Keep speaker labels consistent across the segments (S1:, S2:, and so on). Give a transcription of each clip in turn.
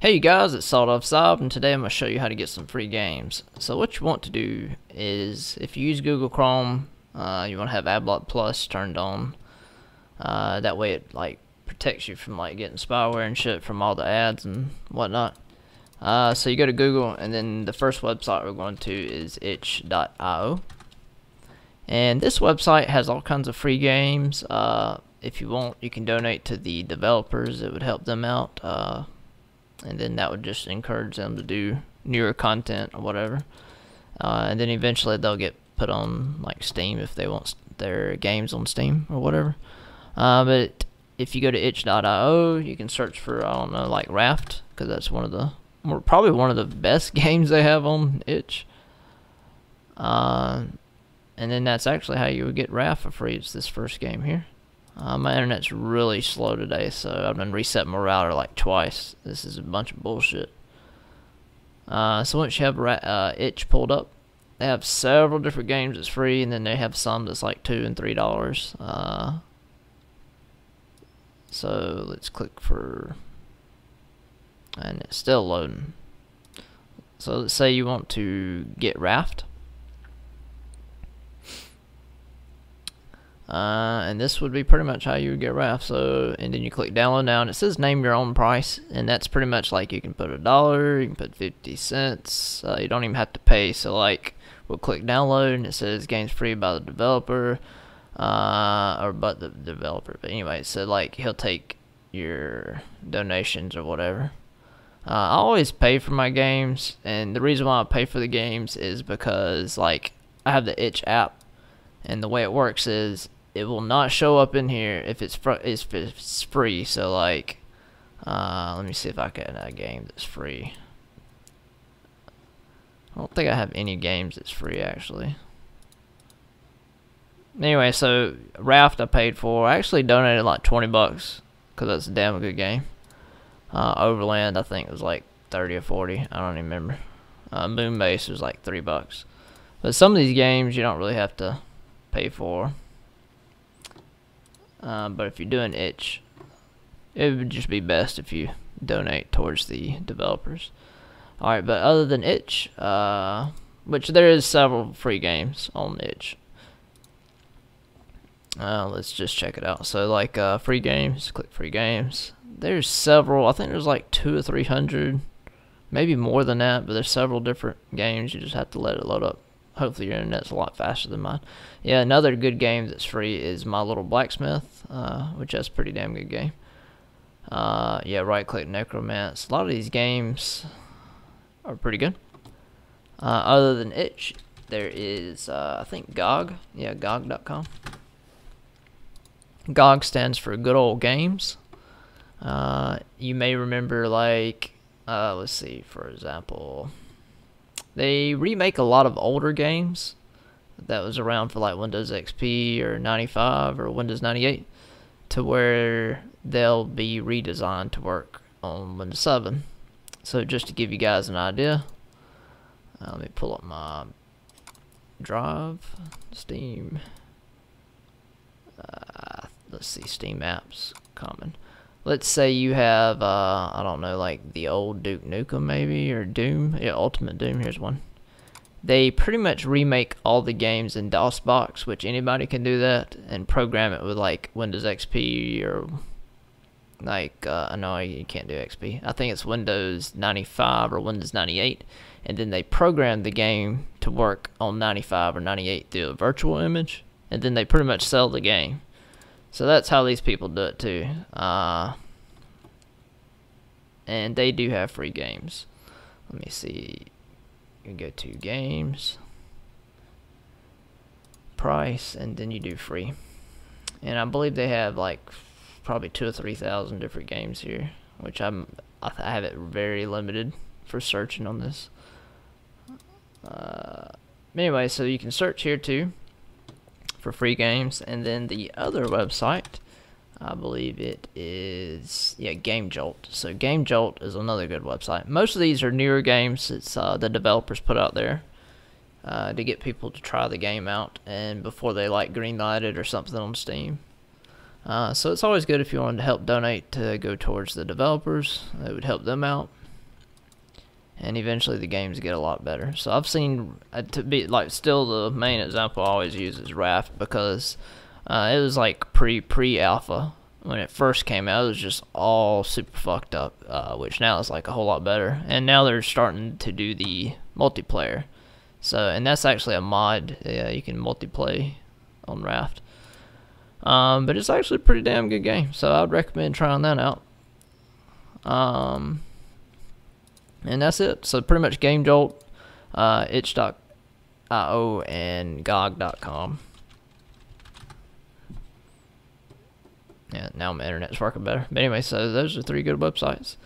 S1: Hey you guys, it's Sawed Off Sob, and today I'm going to show you how to get some free games. So what you want to do is, if you use Google Chrome, uh, you want to have AdBlock Plus turned on. Uh, that way it like protects you from like getting spyware and shit from all the ads and whatnot. Uh, so you go to Google, and then the first website we're going to is itch.io. And this website has all kinds of free games. Uh, if you want, you can donate to the developers. It would help them out. And then that would just encourage them to do newer content or whatever. Uh, and then eventually they'll get put on like Steam if they want their games on Steam or whatever. Uh, but if you go to itch.io, you can search for I don't know like Raft because that's one of the probably one of the best games they have on itch. Uh, and then that's actually how you would get Raft for free. It's this first game here. Uh, my internet's really slow today, so I've been resetting my router like twice. This is a bunch of bullshit. Uh, so once you have uh, itch pulled up, they have several different games that's free, and then they have some that's like two and three dollars. Uh, so let's click for, and it's still loading. So let's say you want to get Raft. Uh, and this would be pretty much how you would get Raft. So, and then you click download now, and it says name your own price, and that's pretty much like you can put a dollar, you can put 50 cents, uh, you don't even have to pay. So, like, we'll click download, and it says games free by the developer, uh, or but the developer. But anyway, so like he'll take your donations or whatever. Uh, I always pay for my games, and the reason why I pay for the games is because like I have the itch app, and the way it works is it will not show up in here if it's fr if it's free. So like, uh, let me see if I can a game that's free. I don't think I have any games that's free actually. Anyway, so Raft I paid for. I actually donated like 20 bucks because that's a damn good game. Uh, Overland I think was like 30 or 40. I don't even remember. Uh, Moonbase was like three bucks. But some of these games you don't really have to pay for. Uh, but if you're doing itch, it would just be best if you donate towards the developers. Alright, but other than itch, uh, which there is several free games on itch. Uh, let's just check it out. So like uh, free games, click free games. There's several, I think there's like two or three hundred, maybe more than that, but there's several different games. You just have to let it load up hopefully your internet's a lot faster than mine. Yeah, another good game that's free is My Little Blacksmith, uh, which is a pretty damn good game. Uh, yeah, right click Necromance. A lot of these games are pretty good. Uh, other than itch, there is, uh, I think, GOG. Yeah, GOG.com. GOG stands for Good Old Games. Uh, you may remember, like, uh, let's see, for example, they remake a lot of older games that was around for like Windows XP or 95 or Windows 98 to where they'll be redesigned to work on Windows 7. So just to give you guys an idea, uh, let me pull up my drive, Steam. Uh, let's see, Steam apps, common let's say you have, uh, I don't know, like the old Duke Nukem maybe, or Doom. Yeah, Ultimate Doom, here's one. They pretty much remake all the games in DOSBox, which anybody can do that, and program it with like Windows XP or like, uh, no, you can't do XP. I think it's Windows 95 or Windows 98, and then they program the game to work on 95 or 98 through a virtual image, and then they pretty much sell the game. So that's how these people do it too. Uh, and they do have free games. Let me see. You go to games, price, and then you do free. And I believe they have like probably two or three thousand different games here, which I'm I have it very limited for searching on this. Uh, anyway, so you can search here too for free games. And then the other website, I believe it is, yeah, Game Jolt. So Game Jolt is another good website. Most of these are newer games. It's uh, the developers put out there uh, to get people to try the game out and before they like greenlight it or something on Steam. Uh, so it's always good if you wanted to help donate to go towards the developers. It would help them out. And eventually the games get a lot better. So I've seen uh, to be like still the main example I always use is Raft because uh, it was like pre pre alpha when it first came out. It was just all super fucked up, uh, which now is like a whole lot better. And now they're starting to do the multiplayer. So and that's actually a mod. Yeah, you can multiplayer on Raft. Um, but it's actually a pretty damn good game. So I'd recommend trying that out. Um, and that's it. So pretty much Game Jolt, uh, itch.io, and GOG.com. Yeah, now my internet's working better. But anyway, so those are three good websites.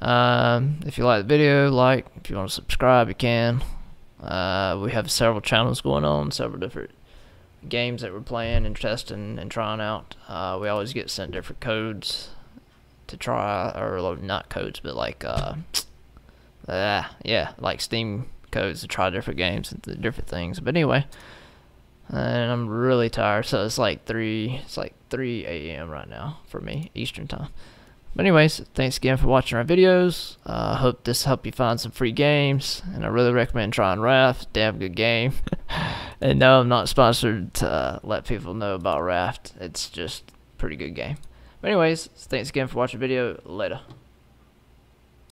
S1: Um, if you like the video, like. If you want to subscribe, you can. Uh, we have several channels going on, several different games that we're playing and testing and trying out. Uh, we always get sent different codes to try, or not codes, but like, uh, uh, yeah, like Steam codes to try different games and different things. But anyway, and I'm really tired, so it's like three, it's like 3 a.m. right now for me, Eastern time. But anyways, thanks again for watching our videos. I uh, hope this helped you find some free games, and I really recommend trying Raft. Damn good game. and no, I'm not sponsored to uh, let people know about Raft. It's just pretty good game. But anyways, thanks again for watching the video. Later.